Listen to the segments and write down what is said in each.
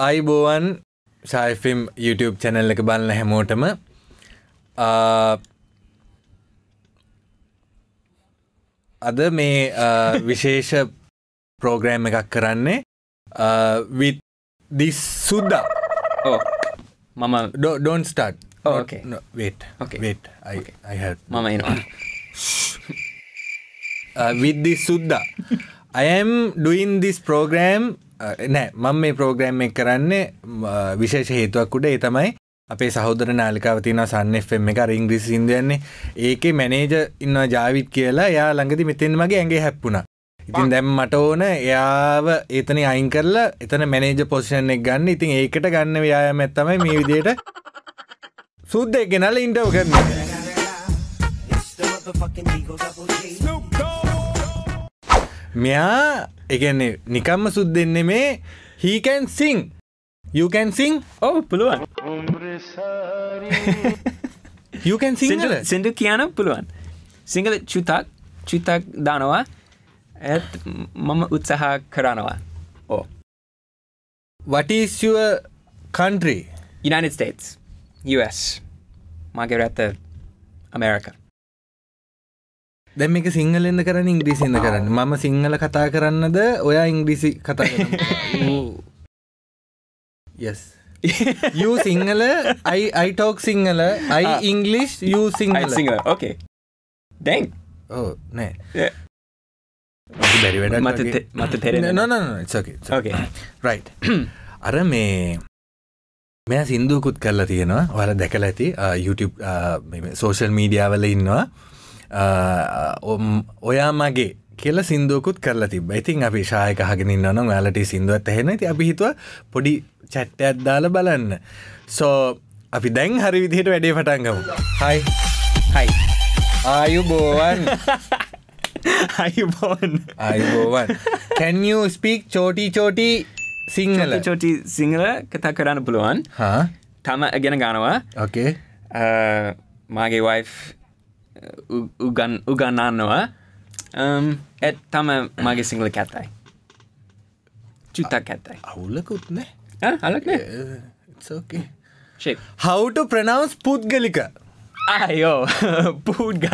අයිබෝවන් ශයිෆිම් YouTube channel එක බලන්න හැමෝටම අද මේ විශේෂ ප්‍රෝග්‍රෑම් එකක් කරන්නේ විත් දිස් සුද්දා ඕ මම don't start Oh, okay. Wait Okay. Wait මම එනවා. With this සුද්දා අයම් doing this program නෑ මම මේ ප්‍රෝග්‍රෑම් එක කරන්නේ විශේෂ හේතුවක් උඩ ඒ තමයි අපේ සහෝදර නාලිකාව තියෙන සන්න එක අර ඉංග්‍රීසි සින්දයන්නේ ඒකේ මැනේජ ඉන්න ජාවිත් කියලා. යා ළඟදි මෙතෙන් මගේ ඇගේ හැප්පුුණ. ඉතින් දැම් මට ඕන එයාව ඒතන අයින් කරලා එතන මැනේජ පොසිෂන් එක ගන්න. ඉතින් ඒකට ගන්න ව්‍යායම ඇත්තමයි මේ විදියට සුද්ද ගෙනල ඉන්ටව කරන්න. මෙයා එකන්නේ නිකම්ම සුද්දෙන්නේ මේ හීකැන් සිං යකැන් සිං ඕ පුළුවන්. යකැන් සිංහල සිින්ඩු කියන්න පුළුවන්. සිංහල චුතක් චුතක් දානවා. ඇත් මම උත්සාහ කරනවා. ඕ වටස්ුව කන්ට්‍රී United States US මගේ රැත්ත America දැම එක සිංහලෙන්ද කරන්න ඉංග්‍රීසින්ද කරන්න. මම සිංහල කතා කරන්නද ඔයා ඉංග්‍රීසි කතා yes you Sinhala I I talk Sinhala I. English you Sinhala. Sinhala. Okay දැන් ඕ නෑ. Yeah. බැරි වැඩ මට තෙ- මට තෙරෙන්නේ නොනොනෝකේ ඕකේ රයි් අර මේ මෙය සිින්දුවකුත් කරලා තියෙනවා. වල දැකල ඇති YouTube සෝෂල් මීඩියාවල ඉන්නවා ඔයා මගේ කියල සිින්දුවකුත් කරලා තිබ ඉතින් අපි ශායක හගෙන න්න වැලට සිින්දුවත් ඇහෙන ති අපි හිතුව පොඩි චැට්ටයක් දාල බලන්න. සෝ අපි දැන් හරි විදිහට වැඩේ පටන්ගමු හයි හයි ආයු බෝවන් අයිබෝන් අයිබෝවන් කැන්ය ස්පීක් චෝටි චෝටි සිංහල චෝටි සිංහල කතා කරන්න පුළුවන් හා තම ගෙන ගනවා ඕකේ මාගේ වයි් උගන් උගන්නන්නවා um, ඇත් තම මගේ සිංහල කැත්තයි චුතක් ඇත්තයි අවුල්ලකුත් නෑ. හලක්න ඕකේ ශේ How to pronounce පුද්ගලික? අයෝ පූඩ්ග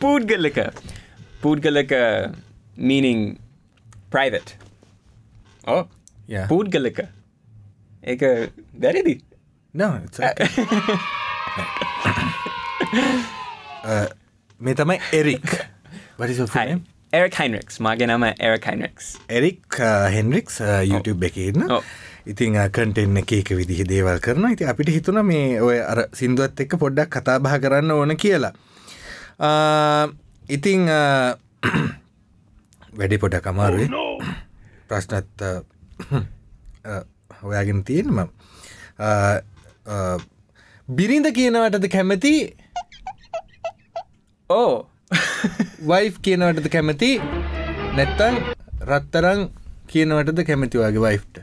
පූඩ්ගල්ලක පූඩ්ගලක මීනිං ප්‍රයිවට් ඕ Yeah. පූඩ්ගල්ලක ඒක දැරිදි No, it's okay. uh, මේ තමයි එරික් එරක් හයිනරක්ස් මගේ නම Eric Henricks Eric Henricks YouTube එකන්න ඔව්. ඉතිං කටෙන්න්න එකක විදිහ දේවල් කරන ඉති අපිට හිතුන මේ ඔය අර සිින්දුවත් එක්ක පොඩ්ඩක් කතා බහ කරන්න ඕන කියලා. ආ, ඉතිං වැඩි පොඩක් අමාරුවේ ප්‍රශ්නත් ආ, ආ, හොයාගෙන තියෙනම බිරිඳ කියනවටද කැමති ඕ. වයි් කියනවටද කැමති? නැත්තං රත්තරං කියනවටද කැමති වගේ වයිෆ්ට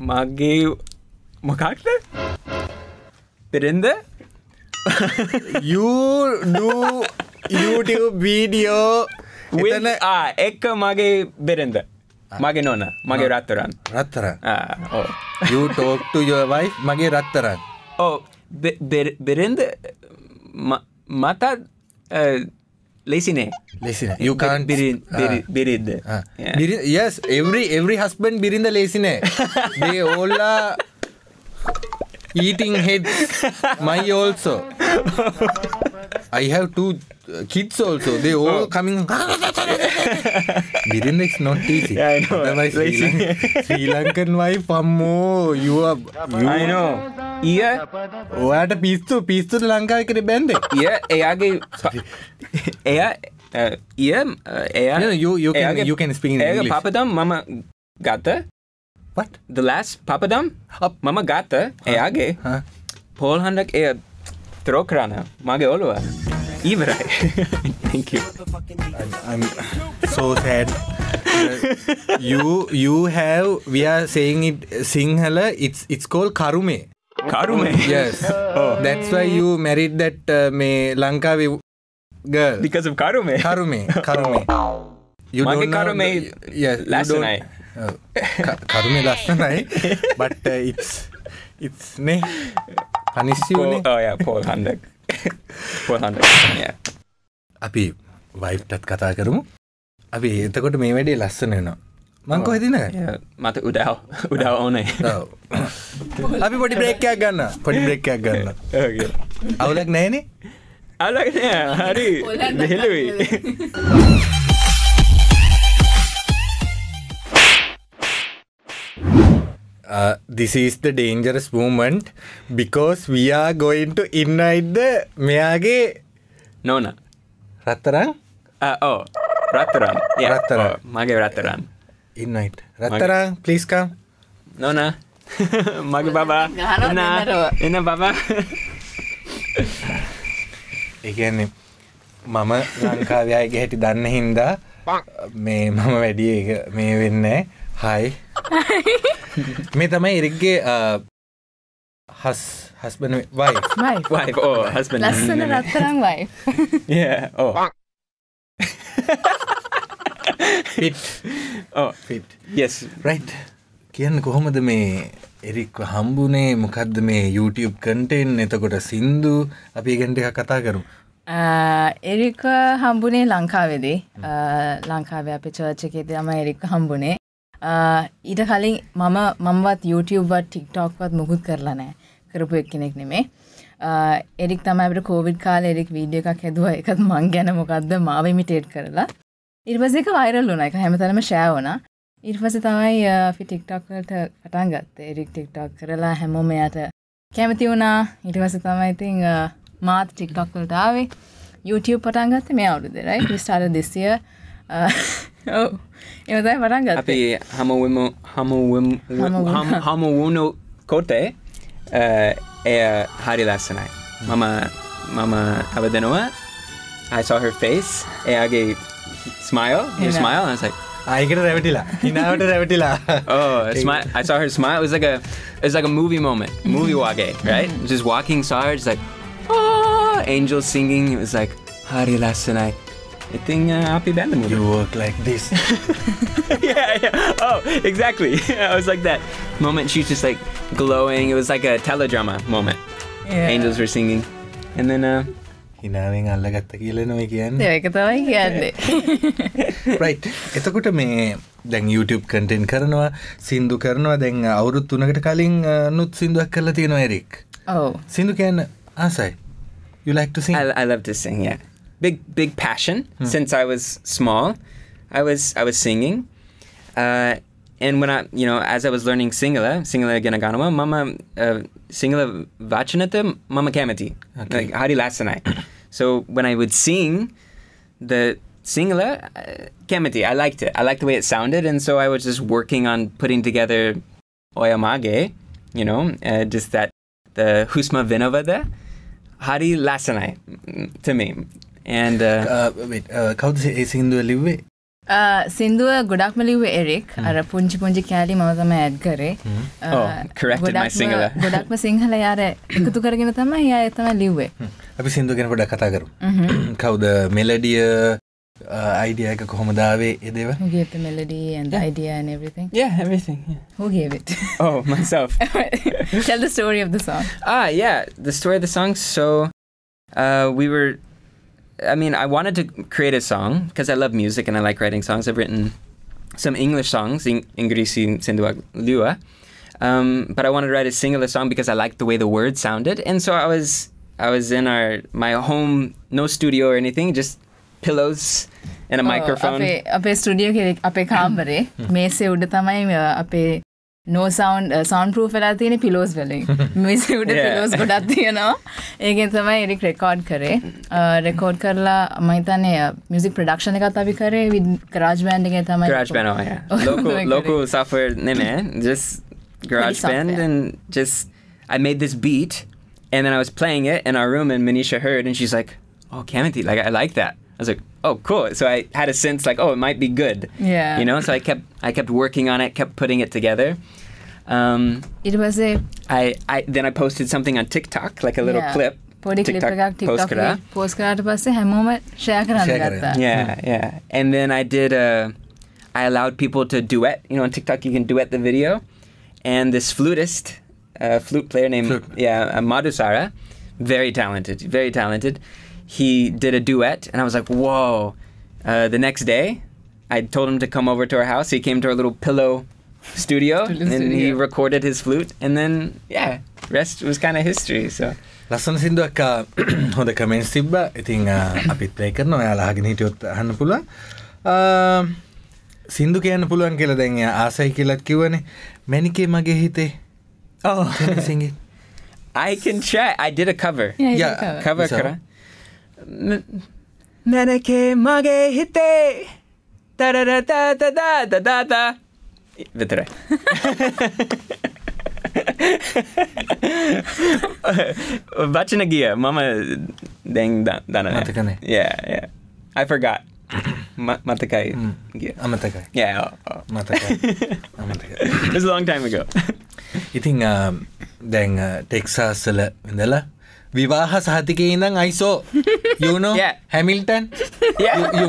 මගේ මොකක්ද? පෙරෙන්ද? YouTube වීඩියෝ එතන එක්ක මගේ බෙරෙන්ද මගේ නොන මගේ රත්තරන්. රත්තරන්. your wife මගේ රත්තරන්. ඕ බෙරෙන්ද? මතත් Eh, uh, laziness. You can't be birin birin. Yes, every every husband birin the laziness. they all are eating heads. My also. I have two uh, kids also. They all oh. coming. birin is not easy. I know. Sri, Lankan wife, ammo, you are. I know. ඊය ඔයාට පිස්තු පිස්තුට ලංකාව කර බැන්ඩ ඊය එයාගේ එය ඊය එයා No, you- you can- එයාගේ- you can speak in එයාගේ English. පාපදම් මම ගත what the last පාපදම් Up. මම ගත එයාගේ? පෝල් හන්ඩක් එය තරෝ කරන්න මගේ ඔලුව ඊවරයි Thank you. I'm, I'm so sad. Uh, you you have we are saying it Sinhala. It's it's called Karume. කරුමේ Yes. That's why you married that uh, me Lanka girl. because of කරුමේ Karume. Karume. you මගේ don't know කරුමේ the- you ලස්සනයි. ක- කරුමේ ලස්සනයි but uh, it's it's නේ පනිස්සි Paul, වනේ oh yeah, Paul Handek. Paul Handek. Yeah. අපි වයිෆ්ටත් කතා කරමු අපි එතකොට මේ වැඩේ ලස්සන වෙනවා මංකෝ හිතින. මට උඩාව උඩාව ඕනේ. අපි පොඩි බ්‍රේක්කයක් ගන්න පොඩි බ්‍රේක්කයක් ගන්න. අවුලක් නෑනේ අලක් නෑ හරි දෙහෙලුයි. uh, this is the dangerous moment because we are going to invite the මෙයාගේ නෝන. රත්තරං ඕ රත්තරන්. Yeah. රත්තරන්. Oh, මගේ රත්තරන්. Invite රත්තරං please come නෝන. මගේ බබා. එන්න. බබා. ඒගැන්නේ මම ලංකාවයාගේ හැටි දන්න හින්දා මේ මම වැඩිය මේ වෙන්න හයි මේ තමයි එරික්ගේ හස් හස්බන වයි Wife. Wife. Oh, husband. ලස්සන රත්තරන් wife. Yeah. Oh. Pete Oh. Pete Yes. Right කියන්න කොහොමද මේ එරික් හම්බුනේ? මොකක්ද මේ YouTube කටෙන් එතකොට සින්දු අපි ගැන්ට එක කතා කරු එරික හම්බුනේ ලංකාවෙදී. ලංකාව අප චර්චකෙද ම එරික් හම්බුනේ. ආ, ඊට කලින් මම මමවත් YouTubeවත් ටික්ටොක්වත් මුකුත් කරලා නෑ කරපු එක් කෙනෙක් නෙමේ එරික් තමයිට කෝවිඩ් කාල එරික් වීඩිය එකක් හැදුව. එකත් මං ගැන මොකක්ද මාවමිටේට් කරලා ඉර්පසක වයිරල් වුන එක හැමතනම ෂෑවන ඉර්පස තමයි ආ, අපි ටික්ටොක්වලට පටන් ගත්ත. එරික් ටික්ටොක් කරලා හැමෝම එයට කැමති වුණා. ඉටවස තමයි ඉතින් ආ, මාත් ටික්ටොක්වලට ආවේ. YouTube පටන් ගත්ත මේ අවුරුද රයි විස්ටාර දෙසිය එමතයි පටන් ගත්ත. අපි හමුවම හමුවම් හමුවුණ. හමුවුණු කොටේ එය හරි ලස්සනයි. මම මම අවදනවා. I saw her face. එයාගේ smile, you smile, and I was like. ಆಯ್ಕೆ ರೆವಟಿಲ್ಲ ಇನ್ನಾವಟ ರೆವಟಿಲ್ಲ Oh, smile I saw her smile. It was like a it was like a movie moment. Movie mm-hmm. wage right? Mm-hmm. Just walking saw her just like oh, angels singing. It was like hari lasanai I think uh, happy band movie. You work like this. Yeah yeah. Oh exactly. I was like that moment. She was just like glowing. It was like a teledrama moment. Yeah. angels were singing. And then uh හිනාවෙන් අල්ලගත්ත කියලනොයි කියන්න. ඒක තමයි කියන්නේ. රයි් එතකොට මේ දැන් YouTube කටෙන් කරනවා සින්දු කරනවා. දැන් අවුරුත් තුනකට කලින් නුත් සිින්දුවක් කරලා තියෙනවා එරික් සිින්දු කියන්න ආසයි. යුලයික්ට සි I, I love to sing. Yeah, big big passion. Since I was small. I was I was singing, uh, and when I, you know, as I was learning Sinhala, Sinhala Ganaganama, Mama uh, Sinhala Vachanata, Mama Kamati, okay. like Hari Lasanai. so when I would sing the Sinhala, uh, Kamati, I liked it. I liked the way it sounded. And so I was just working on putting together Oyamage, you know, uh, just that, the Husma Vinovada, Hari Lasanai mm, to me. And uh, uh, wait, uh, how does it sing to live? සින්දුව ගොඩක්ම ලිව Eric අර පුංචි පුංචි කෑලි මම තම add කරේ ගොඩක්ම- සිංහල යාර එකතු කරගෙන තමයි යා එතම ලිව්වේ. අපි සිින්දු ගෙන පොඩ කතා කරු කවුද මෙලඩිය අයිඩියක කොහොමදාවේ එදේව everything. Yeah. who gave it? Oh, myself. tell the story of the song. Ah, yeah, the story of the song. So uh, we were, I mean, I wanted to create a song because I love music and I like writing songs. I've written some English songs, in Ingrisi Sindua Lua. Um, but I wanted to write a singular song because I liked the way the words sounded. And so I was I was in our my home, no studio or anything, just pillows and a microphone. අපේ අපේ studio කෙරෙක් අපේ කාම්බරේ මේසේ උඩ තමයි අ, අපේ නෝ සවන් සවන් පරූ වෙලා තියෙන පිලෝස් වලින් මේසේ උඩ Yeah. පිලෝස් ගොඩක් තියෙනවා ඒගෙන් තමයි එරික් රෙකෝඩ් කරේ රෙකෝඩ් කරලා මහිතන්නේ මියසික් ප්‍රඩක්ෂණ එකත් අපි කරේ කරාජ් බෑන්්ගේ තමයි Garage Band, oh yeah. Oh, local my local goodness. software, nah, man. Just Garage Band software. and just I made this beat and then I was playing it in our room and Manisha heard and she's like, "Oh, Kamati, like I like that." I was like, "Oh, cool." So I had a sense like, "Oh, it might be good." Yeah. You know, so I kept I kept working on it, kept putting it together. Um, ඉට පසේ I, I then I posted something on TikTok, like a little Yeah. clip, පොඩි clip TikTok එකක් post TikTok කරා. පෝස් කරාට පස්සේ හැමෝම ෂය කරන්න Share කරා. ගත්තා Yeah, yeah. And then I did uh I allowed people to duet. You know, on TikTok you can duet the video. And this flutist, uh, flute player named Flute. yeah, uh, Madhusara, very talented, very talented. He did a duet, and I was like, whoa. Uh, the next day, I told him to come over to our house. He came to our little pillow studio, Pillow and he studio. recorded his flute. And then, yeah, rest was kind of history. So ලස්සන සිින්දුවක් ආ, හොඳ comments තිබ්බ ඉතිං ආ, අපිත් play කරන ඔයාලාගෙන හිටියොත් අහන්න පුළුවන් ආ, සින්දු කියන්න පුළුවන් කියලා දැන් එයා ආසයි කියලත් කිව්වනේ මැනිකේ මගේ හිතේ oh, සිංගි I can try. I did a cover. Yeah, you Yeah. cover. cover Isa. मैंने के मगे da da da da da da da da da Vet Vad nagia? Mama deng dana ne. Matakai ne. Yeah, yeah. I forgot. Ma- matakai. Yeah. Amatakai. Yeah. Oh, oh. Matakai. Amatakai. it was a long time ago. You think um, then uh, Texas, uh, Vandela. විවාහ සහතිකය ඉඳං අයිසෝ. යනෝ Yeah. Hamilton.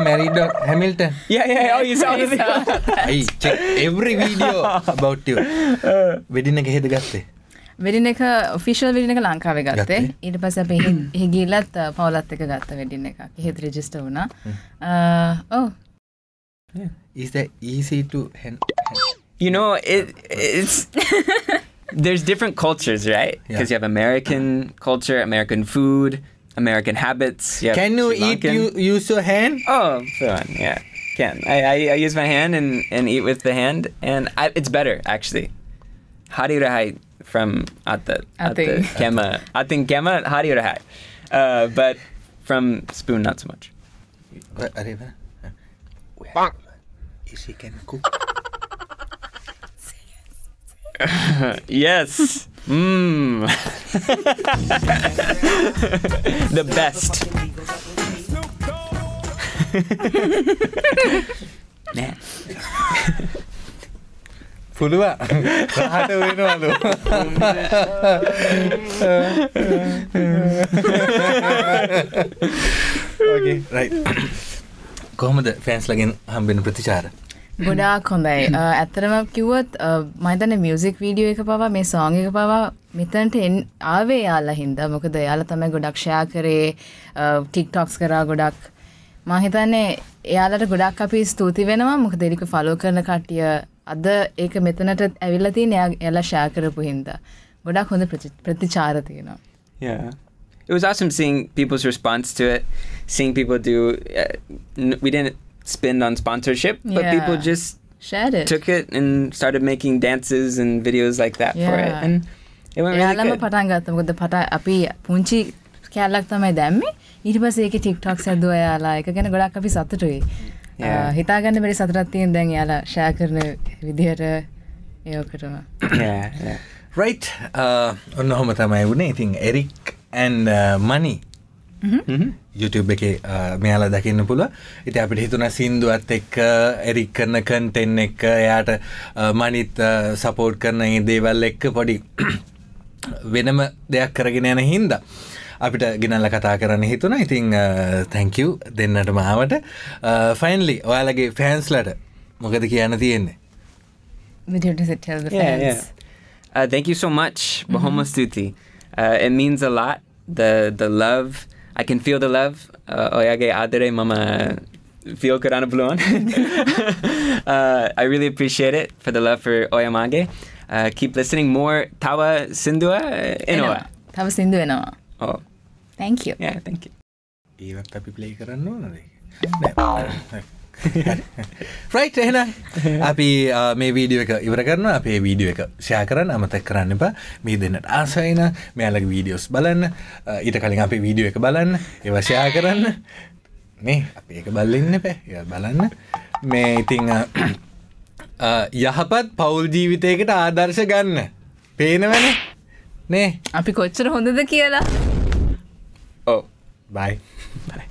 Married Hamilton every video බෞට්ටිය wedding ගෙහෙද ගත්තේ? Wedding එක ෆිෂල් wedding එක ලංකාවේ ගත්තේ? ඊට පස අප හිගිල්ලත් පවලත් එක ගත්ත වෙඩින්න එක හෙත් රජිස්ට වුණා. ඕ is that easy to hand, You know, it it's there's different cultures, right? Because yeah. you have American culture, American food, American habits. You can you eat? You use your hand? Oh, fun, yeah. Can I, I, I? use my hand and, and eat with the hand, and I, it's better actually. Harirahai from atta atta kema atin kema harirahai, uh, but from spoon not so much. Is he can cook? yes. Mmm. the best. නෑ. පුළුවන්. රහට වෙනවලු. okay, right. කොහොමද ෆෑන්ස්ලගෙන් හම්බෙන ප්‍රතිචාර? ගොඩාක් හොඳයි. ඇත්තරම කිව්වොත් මයිතන music video එක පවා මේ සෝං එක පවා මෙතන්ට එන් ආවේ යාලා හින්ද. මොකද යාල තමයි ගොඩක් ෂයා කරේ ටික්ටොක්ස් කරා ගොඩක්. මහිතන්නේ එයාලට ගොඩක් අපි ස්තුති වෙනවා. මොක දෙරික ෆලෝ කරන කට්ටිය අද ඒක මෙතනට ඇවිල්ලතින් එලා ෂෑ කරපු හින්ද. ගොඩක් හොඳ ප්‍රතිචාර තියෙනවා. Yeah. It was awesome seeing people's response to it, seeing people do. Uh, we didn't spend on sponsorship, but people Yeah. just ෂෑඩ took it and started making dances and videos like that for it, Yeah. and it went really එයාලම good. පටන් ගත්ත මොකද පට අපි පුංචි කෑල්ලක් තමයි දැම්මේ ඊට පස ඒක ටික්ටොක් සැදුව යාලා එක ගැන ගොඩක් අපි සතුටුයි Yeah. හිතාගන්න බැරි සතුරත්තියෙන් දැන් යාලා ෂෑ කරන විදිහට ඒෝකටම yeah, yeah. රයිට් ඔන්න හොම තමයි වුණේ ඉතින් Eric and money Mm-hmm. YouTube එක මෙයාලා දකින්න පුළ ඉති අපිට හිතුන සින්දුවත් එක්ක එරික් කරන කන්ටෙන් එක්ක එයාට මනිත් සපෝට් කරන ඒ දේවල් එක්ක පොඩි වෙනම දෙයක් කරගෙන යන හින්ද අපිට ගෙනල්ල කතා කරන්න හිතුන ඉතිං තැංකව් දෙන්නට මාවට ෆයින්ලි ඔයාලගේ ෆෑන්ස්ලට මොකද කියන්න තියෙන්නේ. Uh, thank you so much, Bahoma Stuti. Uh, it means a lot. The the love, I can feel the love. Uh, Oyage adere mama feel karana bluon. uh, I really appreciate it for the love for Oyamage. Uh, keep listening more. Tawa Sindua Inoa. තව සිින්දු වෙනවා Oh, තැංක yeah, thank you. ඒවත් අපි play කරන්න ඕනද right එහෙනම් අපි මේ video එක ඉවර කරන අපේ වීඩියෝ එක ෂයා කරන්න අමතක් කරන්න එපා. මේ දෙන්නට ආසයින මෙයාලගේ වීඩියෝස් බලන්න. ඊට කලින් අපේ වීඩියෝ එක බලන්න ඒව ෂයා කරන්න. මේ අපි එක බල්ලඉන්න පැ ඒ බලන්න. මේ ඉතිං යහපත් පවුල් ජීවිතයකට ආදර්ශ ගන්න. පේනවන? නේ? අපි කොච්චර හොඳද කියලා? Oh, බයි bye.